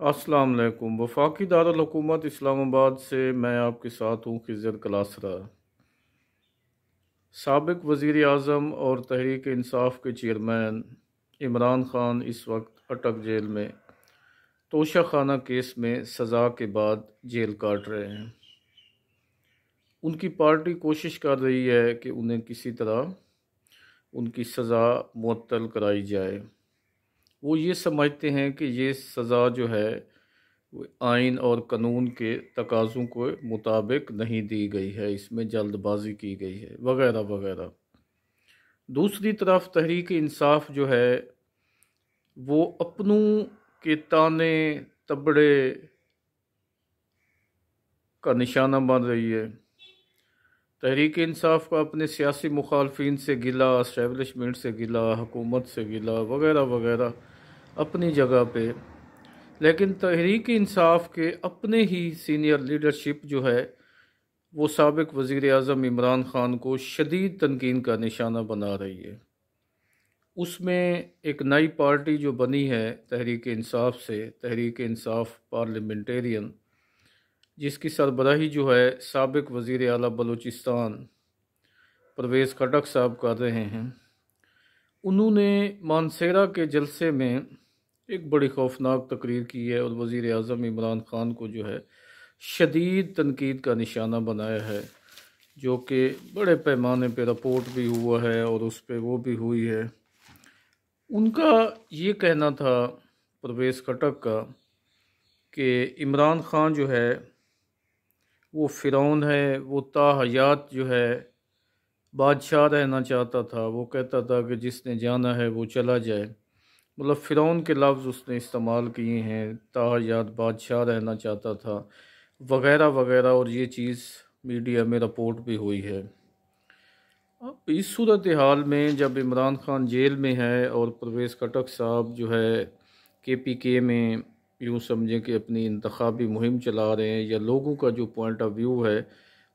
अस्सलाम वालेकुम। वफाकी दारकूमत इस्लामाबाद से मैं आपके साथ हूँ खिजर कलासरा। सबक वज़ी अजम और तहरीक इंसाफ के चेयरमैन इमरान ख़ान इस वक्त अटक जेल में। तोशा खाना केस में सज़ा के बाद जेल काट रहे हैं। उनकी पार्टी कोशिश कर रही है कि उन्हें किसी तरह उनकी सज़ा मअतल कराई जाए। वो ये समझते हैं कि ये सज़ा जो है, वो आइन और कानून के तकाज़ों के मुताबिक नहीं दी गई है, इसमें जल्दबाजी की गई है, वगैरह वगैरह। दूसरी तरफ़ तहरीक इंसाफ जो है, वो अपनों के ताने तबड़े का निशाना बन रही है। तहरीक इंसाफ का अपने सियासी मुखालफी से गिला इस्टेबलिशमेंट से गिला, हुकूमत से गिला, वगैरह वगैरह। अपनी जगह पे। लेकिन तहरीक इंसाफ के अपने ही सीनियर लीडरशिप जो है, वो सबक वज़ी अजम इमरान ख़ान को शदीद तनकीन का निशाना बना रही है। उसमें एक नई पार्टी जो बनी है तहरीक इंसाफ से, तहरीक इंसाफ पार्लियामेंटेरियन, जिसकी सरबराही जो है सबक वज़ी अला बलूचिस्तान परवेज़ खटक साहब कर रहे हैं। उन्होंने मानसेरा के जलसे में एक बड़ी खौफनाक तकरीर की है और वज़ी अजम इमरान ख़ान को जो है शदीद तनकीद का निशाना बनाया है, जो कि बड़े पैमाने पर रिपोर्ट भी हुआ है और उस पर वो भी हुई है। उनका ये कहना था परवेज़ खटक का कि इमरान ख़ान जो है, वो फ़िरौन है, वो ताहयात जो है बादशाह रहना चाहता था, वो कहता था कि जिसने जाना है वो चला जाए। मतलब फ़िरौन के लफ्ज़ उसने इस्तेमाल किए हैं ताहयात बादशाह रहना चाहता था, वगैरह वगैरह, और ये चीज़ मीडिया में रिपोर्ट भी हुई है। अब इस सूरत हाल में जब इमरान ख़ान जेल में है और परवेज़ कटक साहब जो है के पी के में यूँ समझें कि अपनी इंतबी मुहिम चला रहे हैं, या लोगों का जो पॉइंट ऑफ़ व्यू है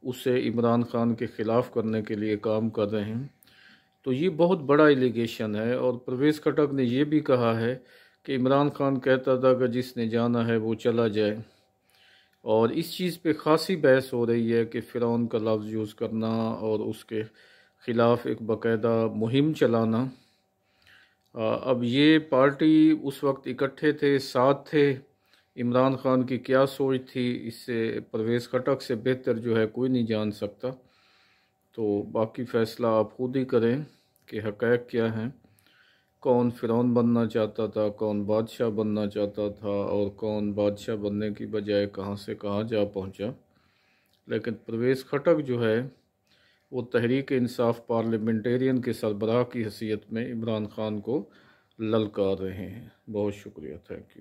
उसे इमरान ख़ान के ख़िलाफ़ करने के लिए काम कर रहे हैं। तो ये बहुत बड़ा एलिगेशन है और परवेज़ खटक ने यह भी कहा है कि इमरान ख़ान कहता था कि जिसने जाना है वो चला जाए। और इस चीज़ पे ख़ासी बहस हो रही है कि फ़िरौन का लफ्ज़ यूज़ करना और उसके ख़िलाफ़ एक बाकायदा मुहिम चलाना। आ, अब ये पार्टी उस वक्त इकट्ठे थे साथ थे इमरान ख़ान की क्या सोच थी, इससे परवेज़ खटक से बेहतर जो है कोई नहीं जान सकता। तो बाकी फ़ैसला आप खुद ही करें कि हक़ क्या हैं। कौन फ़िरौन बनना चाहता था, कौन बादशाह बनना चाहता था, और कौन बादशाह बनने की बजाय कहाँ से कहाँ जा पहुँचा। लेकिन परवेज़ खटक जो है, वो तहरीक इंसाफ पार्लियामेंटेरियन के सरबराह की हसीियत में इमरान ख़ान को ललकार रहे हैं। बहुत शुक्रिया, थैंक यू।